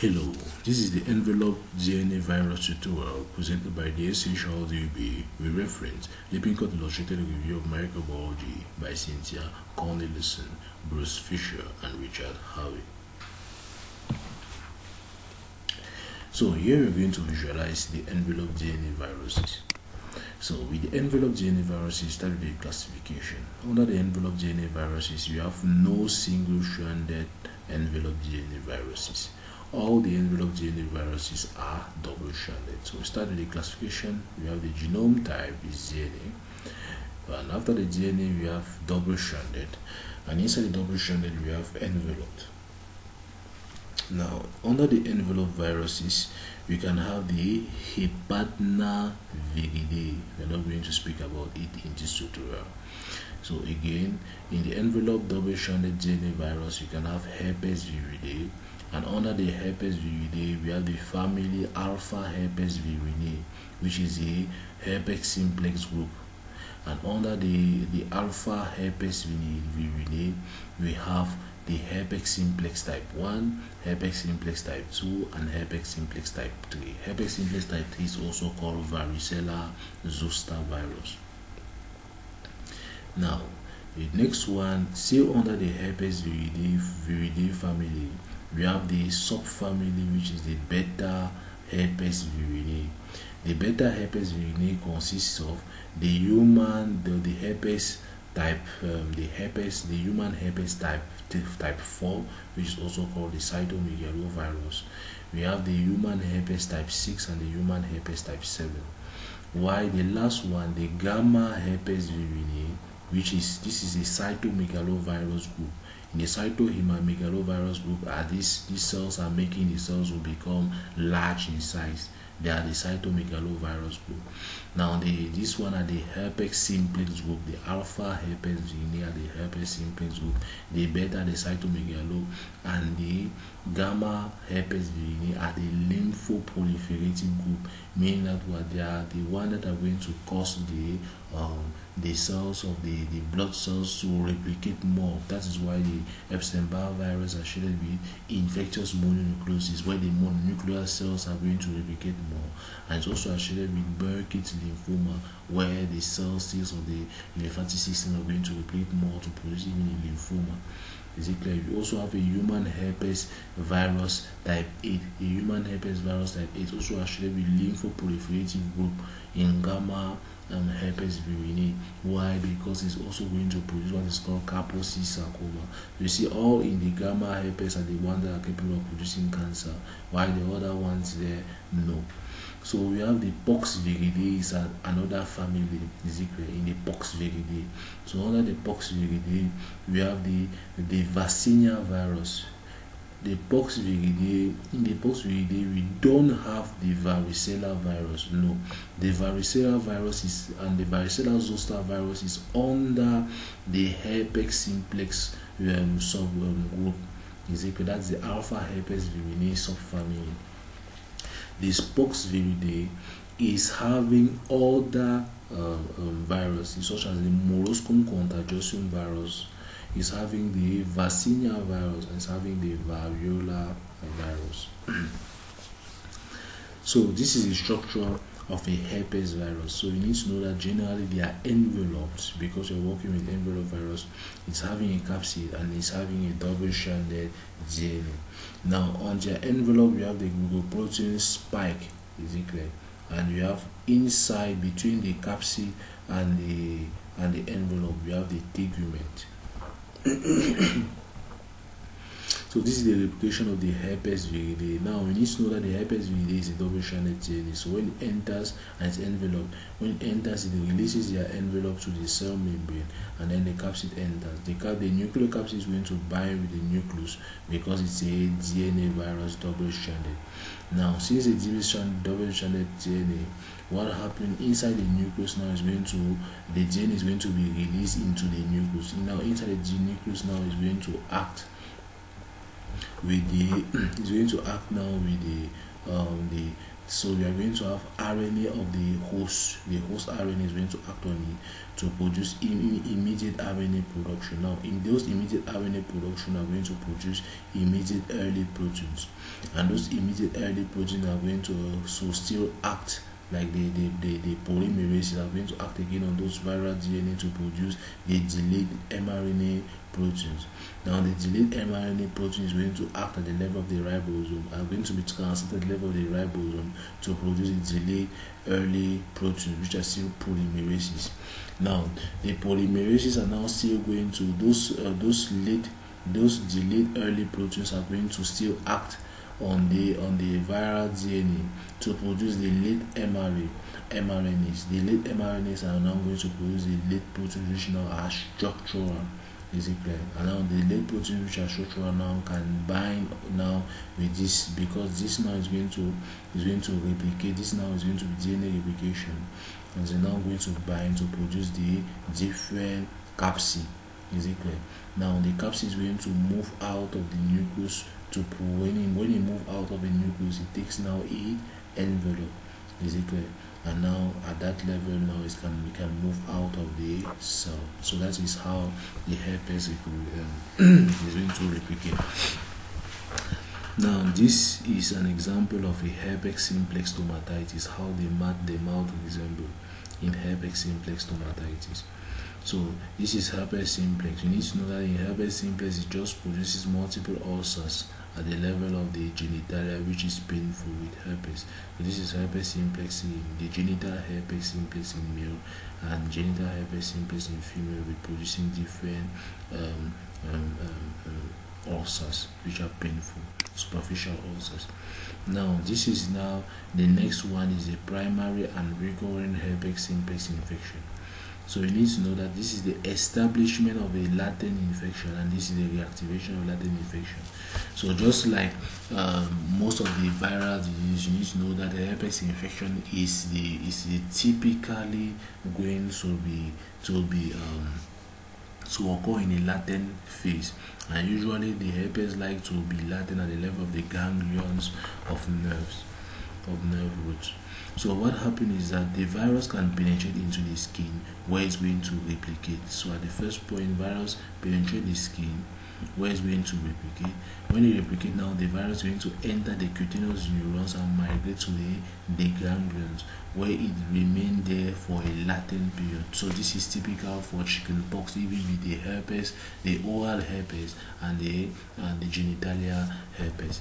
Hello, this is the envelope DNA virus tutorial presented by the Essential DB with reference Lippincott Illustrated Review of Microbiology by Cynthia Cornelissen, Bruce Fisher, and Richard Harvey. So here we're going to visualize the envelope DNA viruses. So with the envelope DNA viruses, start with the classification. Under the envelope DNA viruses, you have no single-stranded envelope DNA viruses all the envelope DNA viruses are double-stranded. So we start with the classification. We have the genome type is DNA. And after the DNA, we have double-stranded. And inside the double-stranded, we have enveloped. Now, under the envelope viruses, we can have the Hepadna viridae. We're not going to speak about it in this tutorial. So again, in the envelope double-stranded DNA virus, you can have herpes viridae and under the herpes viridae we have the family alpha herpes viridae which is a herpes simplex group. And under the the alpha herpes viridae we have the herpes simplex type 1 herpes simplex type 2 and herpes simplex type 3 herpes simplex type 3 is also called varicella zoster virus. Now the next one still under the herpes viridae, viridae family we have the subfamily which is the beta herpes viridae the beta herpes viridae consists of the human the, the herpes type um, the herpes the human herpes type type 4 which is also called the cytomegalovirus. We have the human herpes type 6 and the human herpes type 7 Why the last one the gamma herpes which is this is a cytomegalovirus group the cytomegalovirus group are these these cells are making the cells will become large in size. They are the cytomegalovirus group now the this one are the herpes simplex group the alpha herpes are the herpes simplex group the beta the cytomegalo and the gamma herpes viridae are the lymphoproliferative group meaning that what they are the one that are going to cause the um, the cells of the, the blood cells to replicate more. That is why the Epstein-Barr virus are shaded with infectious mononucleosis, where the mononuclear cells are going to replicate more. And it's also associated with Burkitt lymphoma, where the cell cells of the lymphatic system are going to replicate more to produce even a lymphoma. Is it clear? We also have a human herpes virus type 8. A human herpes virus type 8 also associated with lymphoproliferative group in gamma um, herpes. Why? Because it's also going to produce what is called Kaposi sarcoma. You see, all in the gamma herpes are the ones that are capable of producing cancer, while the other ones there, no. So we have the pox viridae is another family, in the pox viridae. So under the pox viridae, we have the the vaccinia virus. The pox viridae in the pox we don't have the varicella virus no. The varicella virus is and the varicella zoster virus is under the herpes simplex um, sub um, exactly that's the alpha herpes viridae subfamily this pox viridae is having other um, um, viruses such as the molluscum contagiosum virus is having the vaccinia virus and is having the variola virus. so this is the structure of a herpes virus. So you need to know that generally they are enveloped because you're working with envelope virus. It's having a capsid and it's having a double-stranded DNA. Now on their envelope you have the glycoprotein spike, is it clear? And you have inside between the capsid and the and the envelope you have the tegument so this is the replication of the herpes viridae. Now we need to know that the herpes viridae is a double-stranded DNA. So when it enters and it's enveloped, when it enters, it releases their envelope to the cell membrane, and then the capsid enters. The cap, the nuclear capsid is going to bind with the nucleus because it's a DNA virus double-stranded. Now, since it's double-stranded DNA, what happened inside the nucleus now is going to the gene is going to be released into the nucleus now inside the nucleus now is going to act with the is going to act now with the um, the so we are going to have RNA of the host. The host RNA is going to act on it to produce Im immediate RNA production. Now, in those immediate RNA production are going to produce immediate early proteins, and those immediate early proteins are going to so still act like the, the, the, the polymerases are going to act again on those viral DNA to produce the delayed mRNA proteins. Now, the delayed mRNA protein is going to act at the level of the ribosome, are going to be transferred at the level of the ribosome to produce the delayed early proteins, which are still polymerases. Now, the polymerases are now still going to those uh, those late those delayed early proteins are going to still act on the on the viral DNA to produce the late mRNA mRNAs. The late mRNAs are now going to produce the late proteins which now are structural. Is it clear? And now the late proteins which are structural now can bind now with this because this now is going to is going to replicate. This now is going to be DNA replication, and they're now going to bind to produce the different capsid. Is it clear? Now the capsid is going to move out of the nucleus to when it, when it move out of the nucleus it takes now a envelope is it clear and now at that level now it can we can move out of the cell so that is how the herpes um, is going to replicate. Now this is an example of a herpes simplex stomatitis how the mouth the mouth resemble in herpes simplex stomatitis. So this is herpes simplex. You need to know that in herpes simplex it just produces multiple ulcers at the level of the genitalia which is painful with herpes. So this is herpes simplex in the genital herpes simplex in male and genital herpes simplex in female with producing different um, um, um, um, ulcers which are painful superficial ulcers. Now this is now the next one is a primary and recurrent herpes simplex infection so you need to know that this is the establishment of a latent infection and this is the reactivation of latent infection. So just like um, most of the viral disease, you need to know that the herpes infection is the is the typically going to be to be um, to occur in a latent phase and usually the herpes like to be latent at the level of the ganglions of nerves of nerve roots so what happens is that the virus can penetrate into the skin where it's going to replicate. So at the first point, virus penetrate the skin where it's going to replicate. When it replicate now, the virus is going to enter the cutaneous neurons and migrate to the, the ganglions where it remain there for a latent period. So this is typical for chickenpox, even with the herpes, the oral herpes, and the and the genitalia herpes.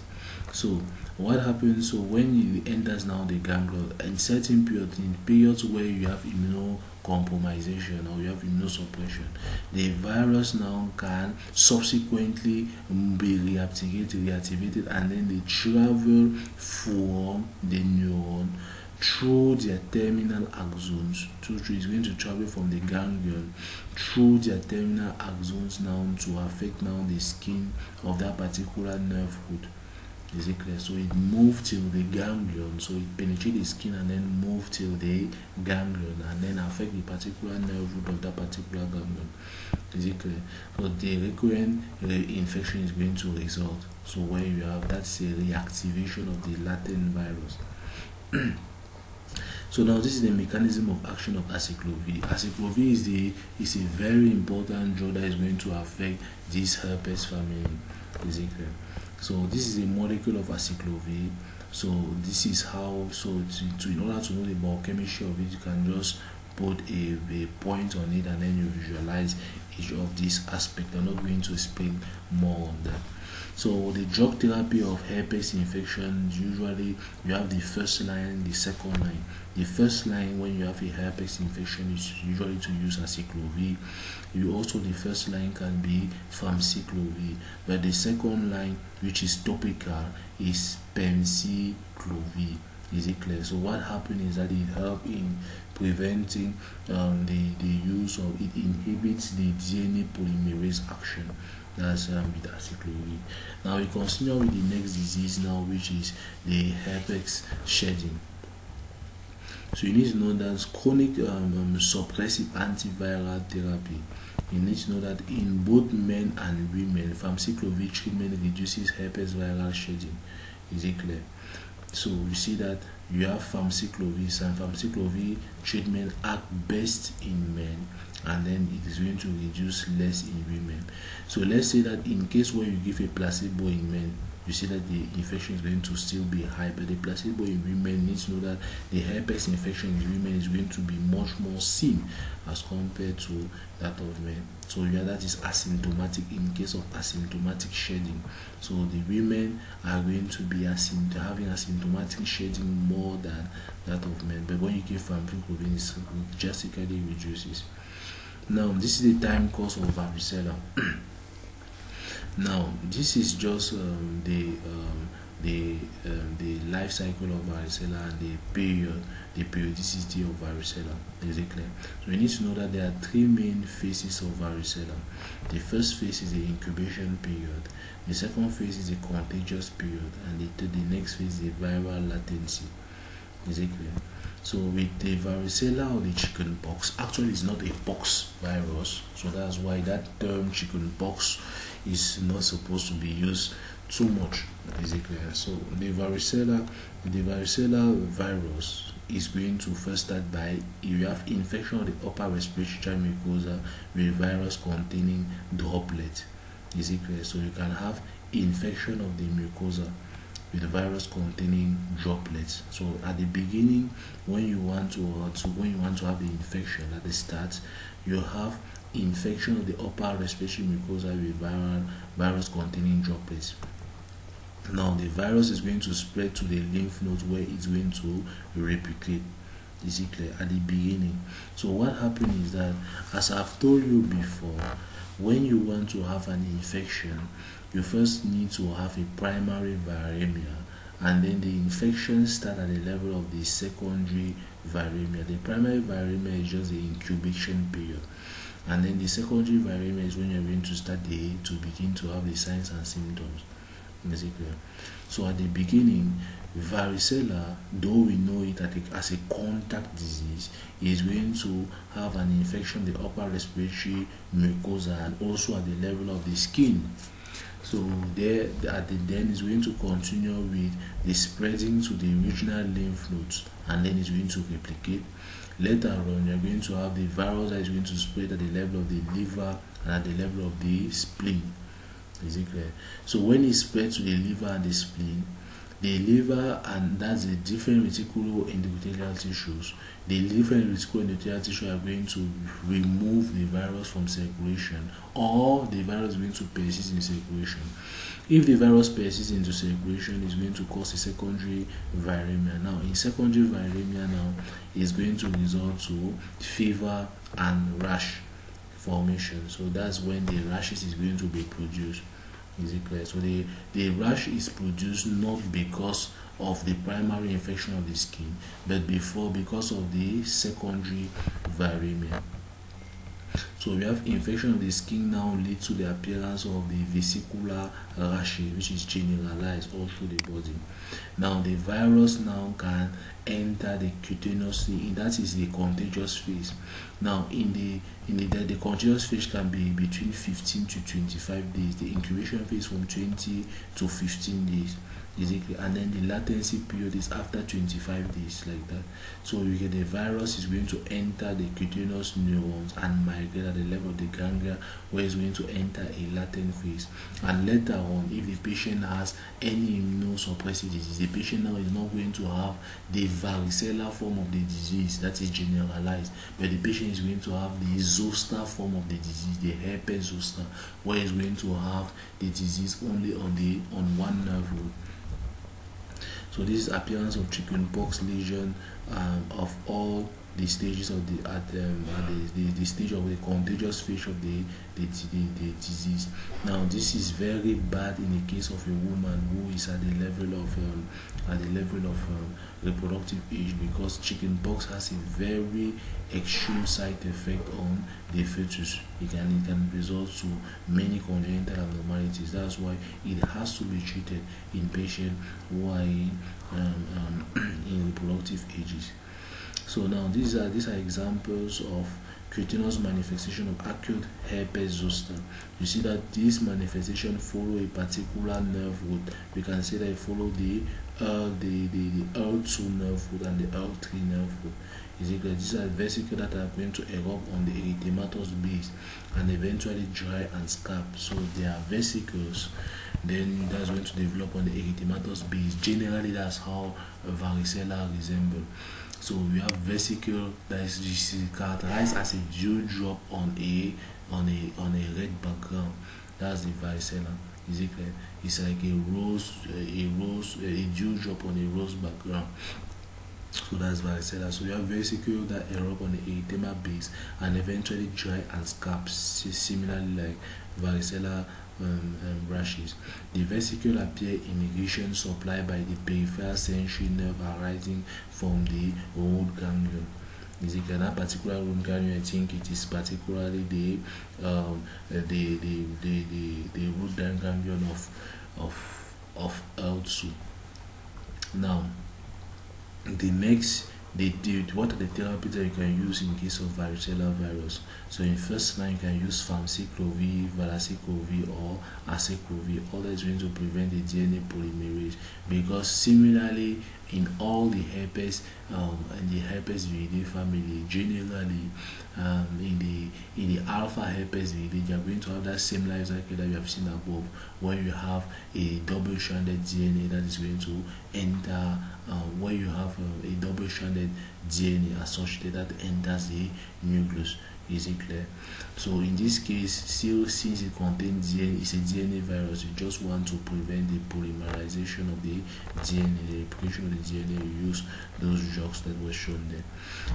So what happens? So when it enters now the ganglion, in certain periods, in periods where you have immunocompromisation or you have immunosuppression, the virus now can subsequently be reactivated, reactivated, and then they travel from the neuron through their terminal axons. So it's going to travel from the ganglion through their terminal axons now to affect now the skin of that particular nerve root. Is it clear? So it moved till the ganglion, so it penetrates the skin and then move till the ganglion and then affect the particular nerve root of that particular ganglion. Is it clear? So the recurrent uh, infection is going to result. So where you have that's a reactivation of the latent virus. so now this is the mechanism of action of acyclovir. Acyclovir is the is a very important drug that is going to affect this herpes family. Clear? So this is a molecule of acyclovir. So this is how so to, to in order to know the biochemistry of it, you can just put a, a point on it and then you visualize each of these aspects. I'm not going to explain more on that. So the drug therapy of herpes infection usually you have the first line, the second line. The first line when you have a herpes infection is usually to use acyclovir. You also the first line can be famciclovir, but the second line which is topical is penciclovir. Is it clear? So what happens is that it helps in preventing um, the, the use of it inhibits the DNA polymerase action that's um, with acyclovir. Now we continue with the next disease now, which is the herpes shedding. So you need to know that chronic um, um, suppressive antiviral therapy. You need to know that in both men and women, famciclovir treatment reduces herpes viral shedding. Is it clear? so you see that you have famciclovir and famciclovir treatment act best in men and then it is going to reduce less in women. So let's say that in case where you give a placebo in men you see that the infection is going to still be high but the placebo in women needs to know that the herpes infection in women is going to be much more seen as compared to that of men. So yeah that is asymptomatic in case of asymptomatic shedding. So the women are going to be asympt- having asymptomatic shedding more than that of men. But when you give famciclovir it drastically reduces. Now this is the time course of varicella now this is just um, the um, the um, the life cycle of varicella and the period the periodicity of varicella. Clear? So you need to know that there are three main phases of varicella. The first phase is the incubation period. The second phase is the contagious period. And the, the next phase is the viral latency. Clear? So with the varicella or the chicken pox actually it's not a pox virus. So that's why that term chicken pox is not supposed to be used too much basically. So the varicella the varicella virus is going to first start by you have infection of the upper respiratory mucosa with virus containing droplet clear so you can have infection of the mucosa with the virus containing droplets. So at the beginning when you want to, uh, to when you want to have the infection at the start you have infection of the upper respiratory mucosa with viral virus containing droplets. Now the virus is going to spread to the lymph nodes where it's going to replicate. Is it clear? At the beginning. So what happens is that as I've told you before, when you want to have an infection, you first need to have a primary viremia and then the infection start at the level of the secondary viremia. The primary viremia is just the incubation period and then the secondary viremia is when you're going to start the to begin to have the signs and symptoms basically. So at the beginning varicella though we know it as a contact disease is going to have an infection the upper respiratory mucosa and also at the level of the skin. So there at the then is going to continue with the spreading to the regional lymph nodes and then it's going to replicate Later on, you're going to have the virus that is going to spread at the level of the liver and at the level of the spleen. Is it clear? So when it spreads to the liver and the spleen, the liver and that's the different reticular endothelial tissues. The different reticular endothelial tissue are going to remove the virus from circulation, or the virus is going to persist in circulation. If the virus persists into circulation, it's going to cause a secondary viremia. Now, in secondary viremia, now is going to result to fever and rash formation. So that's when the rashes is going to be produced. Is it clear? So the, the rash is produced not because of the primary infection of the skin, but before because of the secondary viremia. So we have infection of the skin now leads to the appearance of the vesicular rashes, which is generalized all through the body. Now the virus now can enter the cutaneous skin. That is the contagious phase. Now in the in the the contagious phase can be between 15 to 25 days. The incubation phase from 20 to 15 days basically and then the latency period is after 25 days like that. So you get the virus is going to enter the cutaneous neurons and migrate at the level of the ganglia where it's going to enter a latent phase. And later on if the patient has any immunosuppressive disease the patient now is not going to have the varicella form of the disease that is generalized but the patient is going to have the zoster form of the disease the herpes zoster where it's going to have the disease only on the on one nerve root so this is appearance of chickenpox lesion um, of all the stages of the at, um, at the, the, the stage of the contagious phase of the the, the the disease. Now this is very bad in the case of a woman who is at the level of um, at the level of um, reproductive age because chickenpox has a very extreme side effect on the fetus. It can it can result to many congenital abnormalities. That's why it has to be treated in patients who are in, um, um, in reproductive ages. So now these are these are examples of cutaneous manifestation of acute herpes zoster. You see that this manifestation follow a particular nerve root. We can say that it follow the uh, the, the, the L2 nerve root and the L3 nerve root. Is it? These are vesicles that are going to erupt on the erythematous base and eventually dry and scab. So they are vesicles. Then that's going to develop on the erythematous base. Generally, that's how varicella resemble. So we have vesicle that is characterized as a dew drop on a on a on a red background. That's the varicella. Is it clear? It's like a rose, a rose, a dew drop on a rose background. So that's varicella. So we have vesicle that erupt on the erythema base and eventually dry and scab, similarly like varicella um, um, rashes. The vesicle appear in regions supplied by the peripheral sensory nerve arising from the root ganglion. Is it that particular root ganglion? I think it is particularly the um, the, the, the, the, the root ganglion of of of L2. Now, the next the, the what are the therapies that you can use in case of varicella virus. So in first line you can use famciclovir valacyclovir or acyclovir all that is going to prevent the dna polymerase. Because similarly in all the herpes um, and the herpes viridae family generally um, in the in the alpha herpes viridae you are going to have that same life cycle that you have seen above where you have a double-stranded DNA that is going to enter um, where you have uh, a double-stranded DNA associated that enters the nucleus is it clear? So in this case, still since it contains DNA, it's a DNA virus, you just want to prevent the polymerization of the DNA, the replication of the DNA, you use those drugs that were shown there.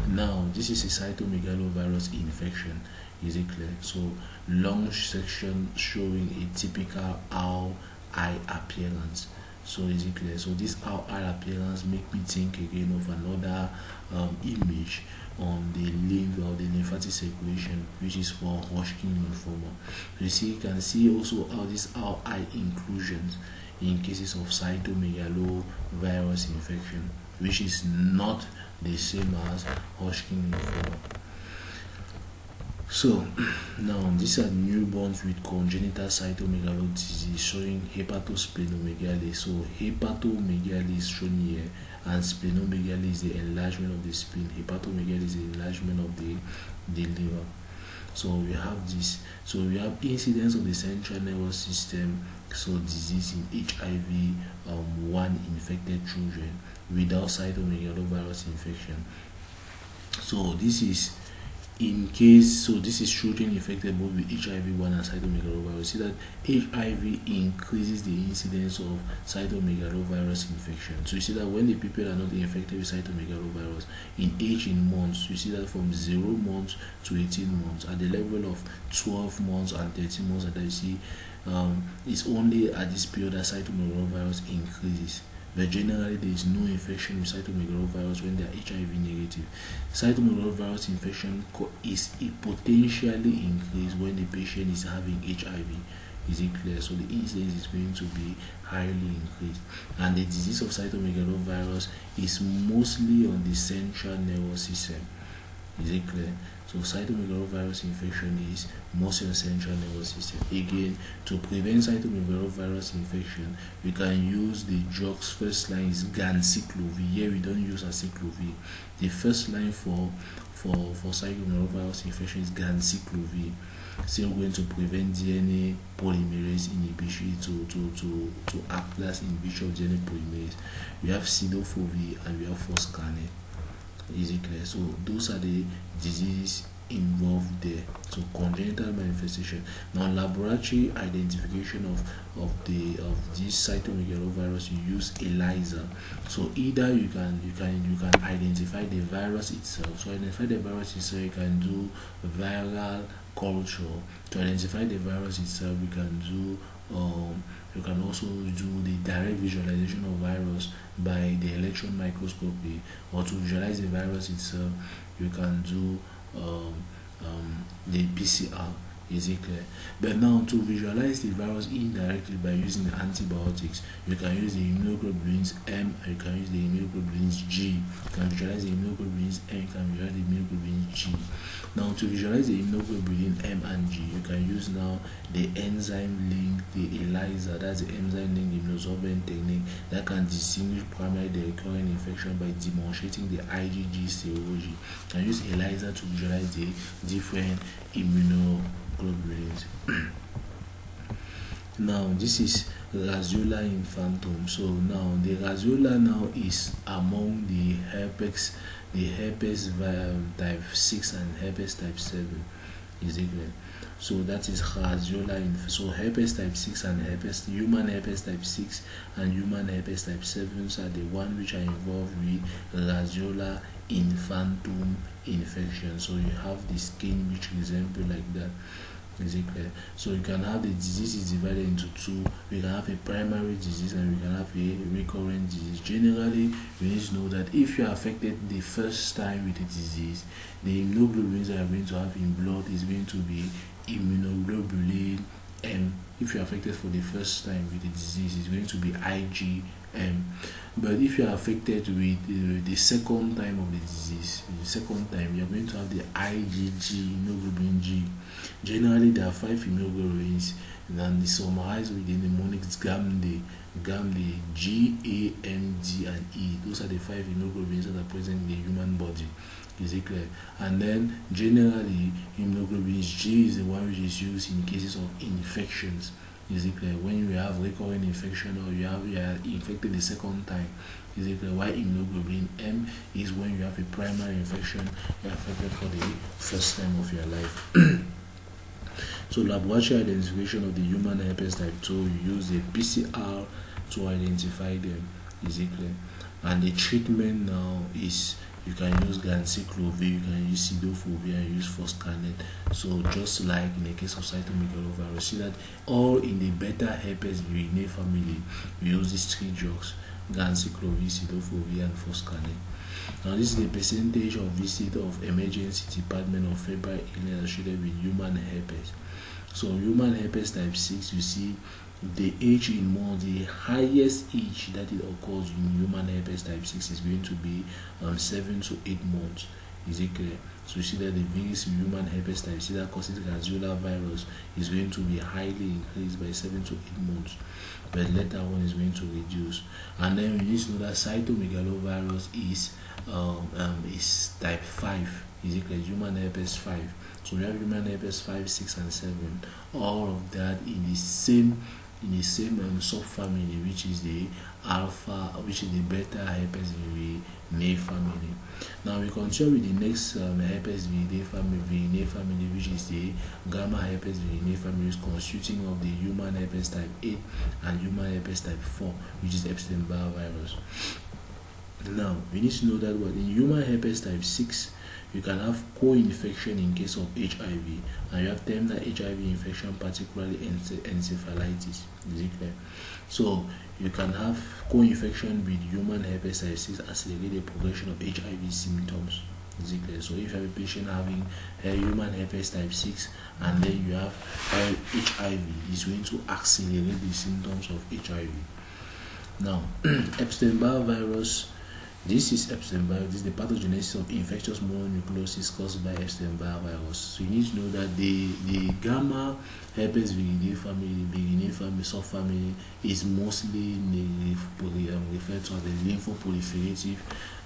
Now, this is a cytomegalovirus infection. Is it clear? So long section showing a typical owl eye appearance. So is it clear? So this eye appearance make me think again of another um, image on the lymph or the lymphatic circulation which is for Hodgkin lymphoma. You see, you can see also how these eye inclusions in cases of cytomegalovirus infection, which is not the same as Hodgkin lymphoma. So now these are newborns with congenital cytomegalo disease showing hepatosplenomegaly. So hepatomegaly is shown here and splenomegaly is the enlargement of the spleen. Hepatomegaly is the enlargement of the, the liver. So we have this. So we have incidence of the central nervous system, so disease in HIV um, one infected children without cytomegalovirus infection. So this is in case so this is children infected both with HIV-1 and cytomegalovirus. See that HIV increases the incidence of cytomegalovirus infection. So you see that when the people are not infected with cytomegalovirus in age in months, you see that from zero months to 18 months at the level of 12 months and 13 months that you see um, it's only at this period that cytomegalovirus increases but generally there is no infection with cytomegalovirus when they are HIV negative. Cytomegalovirus infection is potentially increased when the patient is having HIV. Is it clear? So the incidence is going to be highly increased. And the disease of cytomegalovirus is mostly on the central nervous system. Is it clear? Cytomegalovirus infection is on central nervous system. Again, to prevent cytomegalovirus infection, we can use the drugs. First line is ganciclovir. Here we don't use acyclovir. The first line for for for cytomegalovirus infection is ganciclovir. Still going to prevent DNA polymerase inhibition to to to to act as inhibition of DNA polymerase. We have cidofovir and we have foscarnet it clear so those are the diseases involved there. So congenital manifestation. Now laboratory identification of of the of this cytomegalovirus you use ELISA. So either you can you can you can identify the virus itself. So identify the virus itself you can do viral culture. To identify the virus itself you can do um, you can also do the direct visualization of virus by the electron microscopy or to visualize the virus itself you can do um, um, the PCR Is it clear? But now to visualize the virus indirectly by using the antibiotics, you can use the immunoglobulins M you can use the immunoglobulins G. You can visualize the immunoglobulins M, you can visualize the immunoglobulins G. Now to visualize the immunoglobulin M and G, you can use now the enzyme link, the ELISA, that's the enzyme link immunosorbent technique that can distinguish primary the recurrent infection by demonstrating the IgG serology. Can use ELISA to visualize the different immunoglobulins. now this is Roseola infantum. So now the Roseola now is among the herpes, the herpes um, type 6 and herpes type 7. Is equal. So that is Roseola. So herpes type 6 and herpes, human herpes type 6 and human herpes type 7 are the one which are involved with Roseola infantum infection. So you have the skin which resemble like that. Is? So you can have the disease is divided into two. We can have a primary disease and we can have a recurrent disease. Generally, you need to know that if you are affected the first time with the disease, the immunoglobulins that you are going to have in blood is going to be immunoglobulin M. If you are affected for the first time with the disease, it's going to be IgM. But if you are affected with uh, the second time of the disease, the second time, you are going to have the IgG, immunoglobulin G. Generally, there are five immunoglobulins, and the summarized with the mnemonics GAMD, G, A, M, D, and E. Those are the five immunoglobulins that are present in the human body. Is it clear? And then generally, immunoglobulin G is the one which is used in cases of infections. Is it clear? When you have recurring infection or you have you are infected the second time, is it clear? Why immunoglobulin M is when you have a primary infection, you are affected for the first time of your life. so laboratory identification of the human herpes type 2, you use the PCR to identify them. Is it clear? And the treatment now is you can use ganciclovir, you can use cidofovir, and use foscarnet. So just like in the case of cytomegalovirus, see that all in the beta herpes viridae family, we use these three drugs, ganciclovir, cidofovir, and foscarnet. Now this is the percentage of visit of emergency department of febrile illness associated with human herpes. So human herpes type 6, you see the age in more the highest age that it occurs in human herpes type 6 is going to be um, 7 to 8 months. Is it clear? So you see that the virus human herpes type 6 that causes Roseola virus is going to be highly increased by 7 to 8 months. But later one is going to reduce. And then we need to know that cytomegalovirus is um, um, is type 5 is it clear? Human herpes 5 so we have human herpes 5 6 and 7 all of that in the same in the same um, subfamily which is the alpha which is the beta herpes family. Now we continue with the next um, herpes viridae family viridae family which is the gamma herpes family constituting of the human herpes type 8 and human herpes type 4 which is epstein-barr virus. Now we need to know that what in human herpes type 6 you can have co-infection in case of HIV and you have terminal HIV infection particularly encephalitis is it clear? So you can have co-infection with human hepatitis accelerate the progression of HIV symptoms so if you have a patient having a human herpes type 6 and then you have HIV is going to accelerate the symptoms of HIV now Epstein-Barr virus this is Epstein-Barr. This is the pathogenesis of infectious mononucleosis caused by Epstein-Barr virus. So you need to know that the, the gamma herpes family, viridae family, subfamily is mostly um, referred to as the lymphoproliferative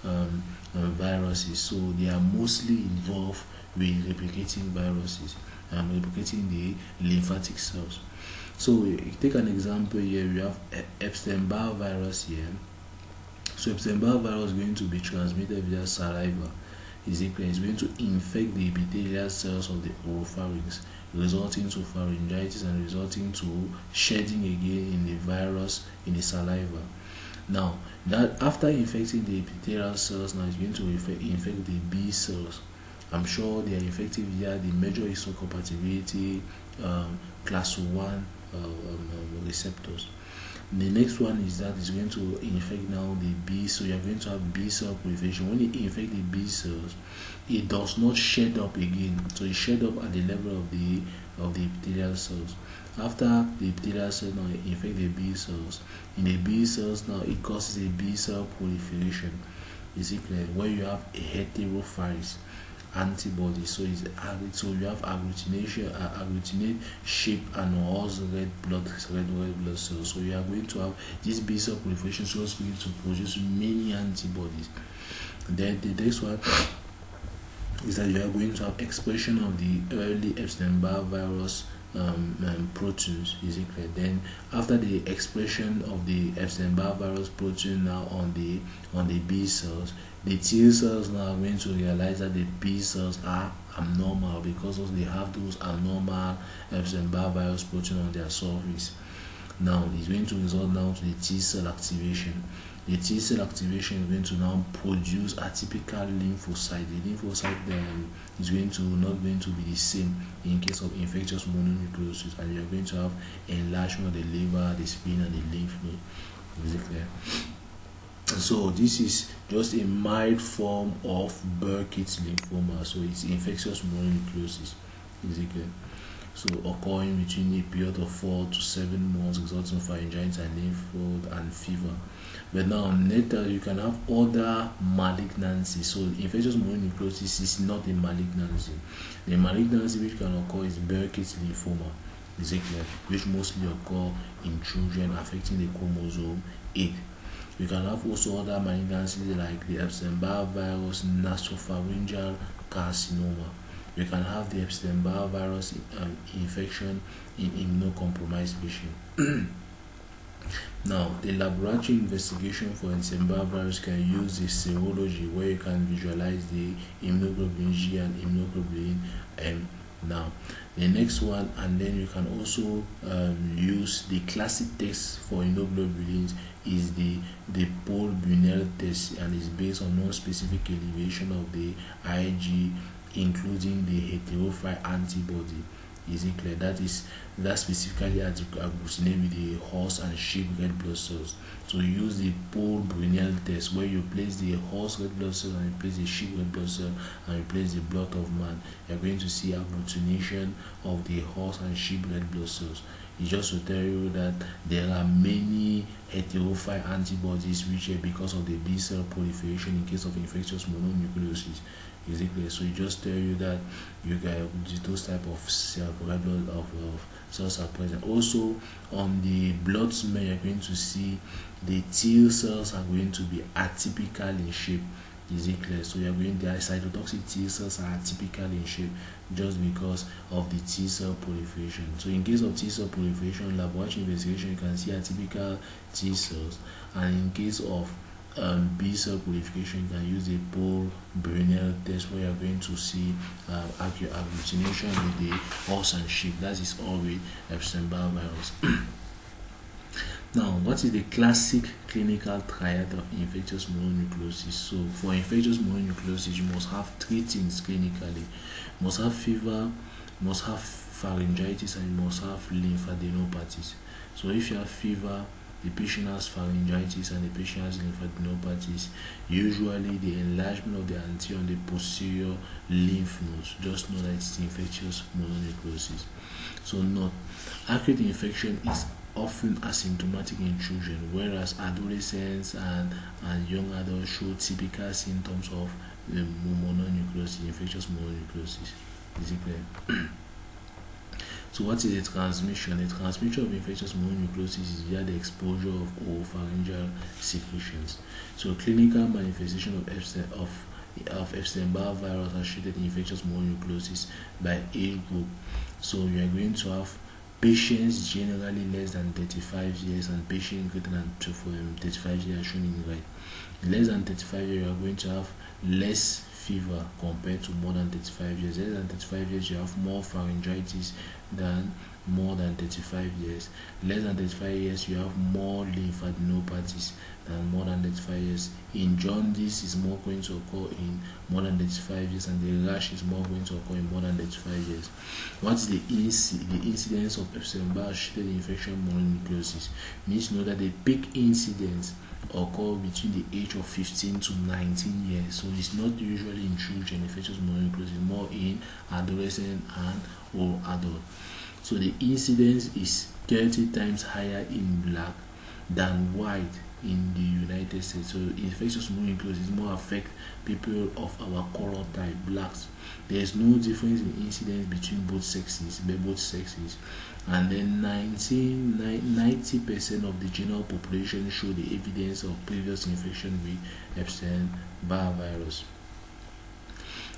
um, um, viruses. So they are mostly involved with replicating viruses, um, replicating the lymphatic cells. So take an example here. We have Epstein-Barr virus here so Epstein-Barr virus is going to be transmitted via saliva. It's going to infect the epithelial cells of the oropharynx, resulting to pharyngitis and resulting to shedding again in the virus in the saliva. Now, that after infecting the epithelial cells, now it's going to infect the B cells. I'm sure they are infected via the major histocompatibility um, class 1 uh, um, um, receptors. The next one is that it's going to infect now the B. So you're going to have B cell proliferation. When it infect the B cells, it does not shed up again. So it shed up at the level of the of the epithelial cells. After the epithelial cells now infect the B cells, in the B cells now it causes a B cell proliferation. Clear? Where you have a heterophilous antibody. So it's so you have agglutination uh, agglutinate shape and also red blood red red blood cells. So you are going to have this B cell proliferation so it's going to produce many antibodies. Then the next one is that you are going to have expression of the early Epstein-Barr virus um, um, proteins is it clear? Then after the expression of the Epstein-Barr virus protein now on the on the B cells the T cells now are going to realize that the B cells are abnormal because they have those abnormal Epstein-Barr virus protein on their surface now it's going to result now to the T cell activation the T cell activation is going to now produce atypical lymphocyte. The lymphocyte then is going to not going to be the same in case of infectious mononucleosis, and you are going to have enlargement of the liver, the spleen, and the lymph node. Is it clear? So this is just a mild form of Burkitt's lymphoma. So it's infectious mononucleosis. Is it so occurring between a period of four to seven months, resulting pharyngitis and lymph node and fever. But now later you can have other malignancies. So infectious mononucleosis is not a malignancy. The malignancy which can occur is Burkitt's lymphoma, exactly, which mostly occur in children affecting the chromosome 8. We can have also other malignancies like the Epstein-Barr virus, nasopharyngeal carcinoma you can have the Epstein-Barr virus um, infection in immunocompromised patient. now, the laboratory investigation for Epstein-Barr virus can use the serology where you can visualize the immunoglobulin G and immunoglobulin M. Now, the next one, and then you can also um, use the classic test for immunoglobulins is the the Paul Bunnell test and is based on non-specific elevation of the IG including the heterophile antibody is it clear. That is that specifically agglutinated with the horse and sheep red blood cells. So use the Paul Brunel test where you place the horse red blood cell and you place the sheep red blood cell and you place the blood of man. You're going to see agglutination of the horse and sheep red blood cells. It's just to tell you that there are many heterophile antibodies which are because of the B cell proliferation in case of infectious mononucleosis So it just tell you that you get those type of cell of, of cells are present. Also on the blood smear you're going to see the T cells are going to be atypical in shape. Is it clear? So you're going the cytotoxic T cells are atypical in shape just because of the T cell proliferation. So in case of T cell proliferation, laboratory investigation you can see atypical T cells and in case of um, B cell qualification, you can use the Paul Brunel test where you're going to see uh, agglutination with the horse and sheep. That is all with Epstein-Barr virus. now, what is the classic clinical triad of infectious mononucleosis? So, for infectious mononucleosis, you must have three things clinically. You must have fever, must have pharyngitis, and you must have lymphadenopathies. So, if you have fever, the patient has pharyngitis and the patient has lymphadenopathies. Usually, the enlargement of the anterior and the posterior lymph nodes. Just know that it's infectious mononucleosis. So, note acute infection is often asymptomatic in children, whereas adolescents and, and young adults show typical symptoms of the mononucleosis, infectious mononucleosis. Is it clear? So what is the transmission? The transmission of infectious mononucleosis is via the exposure of oropharyngeal secretions. So clinical manifestation of Epstein of of Epstein-Barr virus associated infectious mononucleosis by age group. So you are going to have patients generally less than 35 years and patients greater than um, 35 years shown in red. less than 35 years you are going to have less fever compared to more than 35 years less than 35 years you have more pharyngitis than more than 35 years. Less than 35 years you have more lymphadenopathies than more than 35 years. In jaundice is more going to occur in more than 35 years and the rash is more going to occur in more than 35 years. What's the inc the incidence of epstein-barr associated infection mononucleosis? Need know that the peak incidence occur between the age of 15 to 19 years. So it's not usually in children infectious mononucleosis more in adolescent and or adult so the incidence is 30 times higher in black than white in the United States. So infectious mononucleosis more affect people of our color type, blacks. There is no difference in incidence between both sexes, both sexes, and then 90 percent of the general population show the evidence of previous infection with Epstein-Barr virus.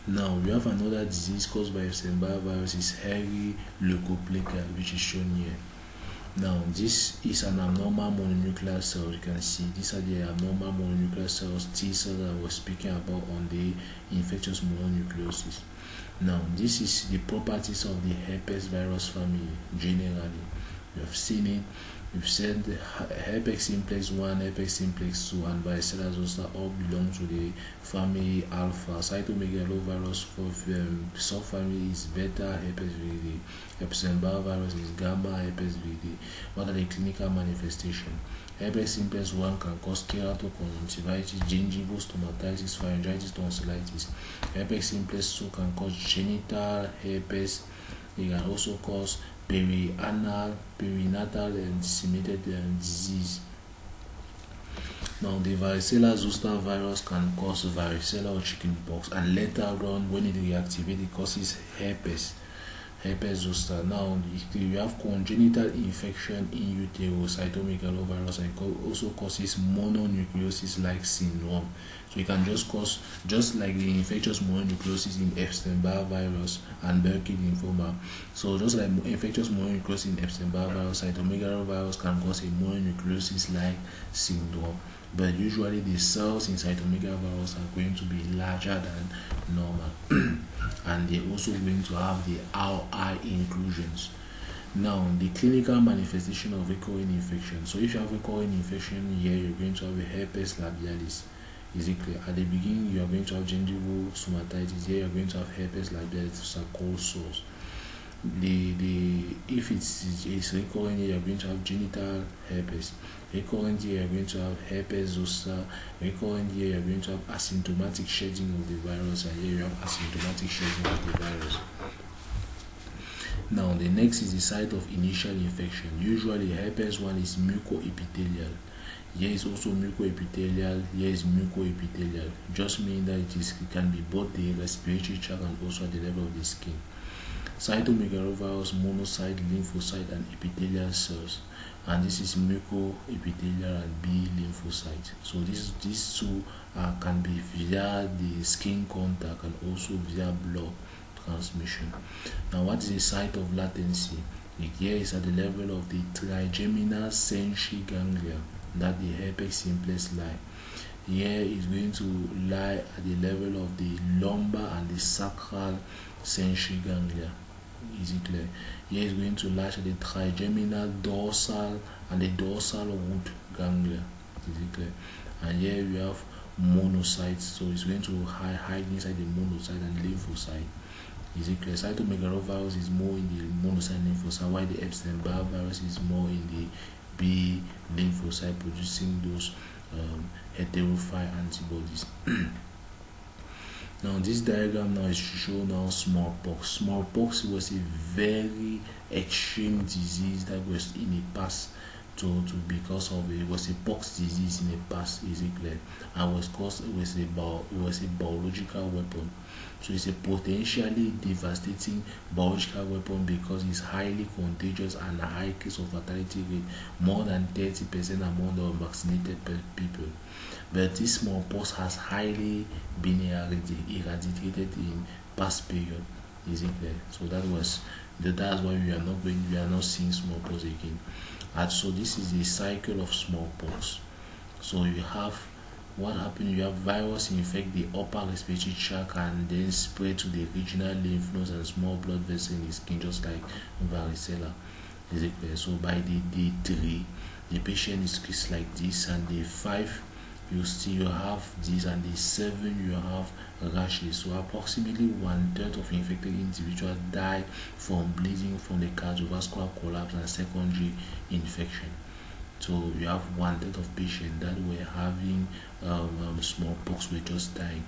Now we have another disease caused by Epstein-Barr virus is hairy leukoplakia, which is shown here. Now this is an abnormal mononuclear cell. You can see these are the abnormal mononuclear cells, T cells that I was speaking about on the infectious mononucleosis. Now this is the properties of the herpes virus family generally. You have seen it We've said herpes simplex 1, herpes simplex 2, and varicella zoster all belong to the family alpha. Cytomegalovirus for um, subfamily is beta herpes viridae. Epstein-Barr virus is gamma herpes viridae. What are the clinical manifestations? Herpes simplex 1 can cause keratoconjunctivitis, gingival stomatitis, pharyngitis, tonsillitis. Herpes simplex 2 can cause genital herpes. It can also cause perianal, perinatal and disseminated um, disease. Now, the varicella zoster virus can cause varicella or chickenpox, and later on, when it reactivates, it causes herpes herpes zoster. Now, you have congenital infection in utero, cytomegalovirus, and also causes mononucleosis-like syndrome. So it can just cause, just like the infectious mononucleosis in Epstein-Barr virus and Burkitt lymphoma. So just like infectious mononucleosis in Epstein-Barr virus, cytomegalovirus can cause a mononucleosis-like syndrome but usually the cells inside omega cytomegalovirus are going to be larger than normal and they're also going to have the RI inclusions. Now, the clinical manifestation of recurring infection. So, if you have recurring infection here, you're going to have a herpes labialis. Is it clear? At the beginning, you are going to have gingival stomatitis. Here, you're going to have herpes labialis, are cold sores. The the if it's it's recurring, you're going to have genital herpes. Recurrent you're going to have herpes zoster. Recurrent you're going to have asymptomatic shedding of the virus, and here you have asymptomatic shedding of the virus. Now, the next is the site of initial infection. Usually, herpes 1 is mucoepithelial. Here is also mucoepithelial. Here is mucoepithelial. Just mean that it, is, it can be both the respiratory tract and also at the level of the skin. Cytomegalovirus, monocyte, lymphocyte, and epithelial cells and this is mucoepithelial and B lymphocyte. So this these two uh, can be via the skin contact and also via blood transmission. Now, what is the site of latency? Here is at the level of the trigeminal sensory ganglia that the herpes simplex lie. Here is going to lie at the level of the lumbar and the sacral sensory ganglia. Is it clear? Here is going to latch the trigeminal dorsal and the dorsal root ganglia. Is it clear? And here we have monocytes, so it's going to hide, inside the monocyte and lymphocyte. Is it clear? Cytomegalovirus is more in the monocyte lymphocyte, while the Epstein-Barr virus is more in the B lymphocyte, producing those um, heterophile antibodies. Now this diagram now is show now smallpox. Smallpox was a very extreme disease that was in the past to, to because of it was a pox disease in the past, clear? And was caused it was a bio, it was a biological weapon. So it's a potentially devastating biological weapon because it's highly contagious and a high case of fatality rate, more than 30% among the vaccinated people. But this smallpox has highly been eradicated in past period. Is it? So that was the, that's why we are not going we are not seeing smallpox again. And so this is the cycle of smallpox. So you have what happened you have virus infect the upper respiratory tract and then spread to the regional lymph nodes and small blood vessels in the skin just like varicella is it so by the day three the patient is like this and day five you still have this and day seven you have rashes. So approximately one third of infected individuals die from bleeding from the cardiovascular collapse and secondary infection. So you have one third of patients that were having um, um, smallpox were just dying.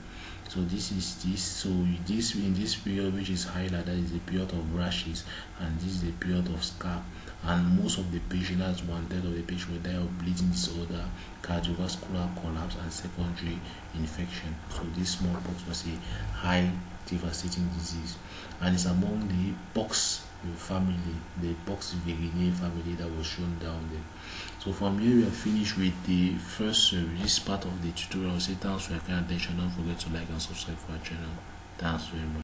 So this is this so this in this period which is highlighted is the period of rashes and this is the period of scar and most of the patients one third of the patients will die of bleeding disorder cardiovascular collapse and secondary infection. So this smallpox was a high devastating disease. And it's among the pox family the pox viridae family that was shown down there. So from here we are finished with the first uh, this part of the tutorial. Say thanks for your kind attention. Don't forget to like and subscribe for our channel. Thanks very much